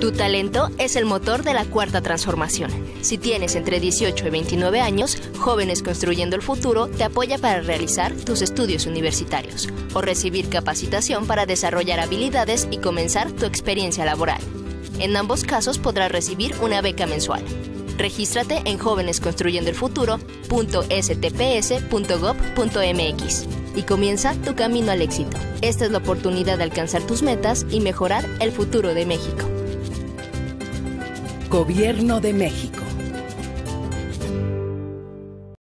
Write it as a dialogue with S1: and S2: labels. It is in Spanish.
S1: Tu talento es el motor de la cuarta transformación. Si tienes entre 18 y 29 años, Jóvenes Construyendo el Futuro te apoya para realizar tus estudios universitarios o recibir capacitación para desarrollar habilidades y comenzar tu experiencia laboral. En ambos casos podrás recibir una beca mensual. Regístrate en jóvenesconstruyendoelfuturo.stps.gov.mx y comienza tu camino al éxito. Esta es la oportunidad de alcanzar tus metas y mejorar el futuro de México.
S2: Gobierno de México.